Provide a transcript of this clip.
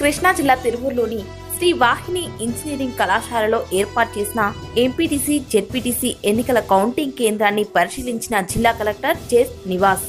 కృష్ణా జిల్లా తిరువూరులోని శ్రీ వాహిని ఇంజనీరింగ్ కళాశాలలో ఏర్పాటు చేసిన ఎంపీటీసీ జెడ్పీటీసీ ఎన్నికల కౌంటింగ్ కేంద్రాన్ని పరిశీలించిన జిల్లా కలెక్టర్ జెస్ నివాస్.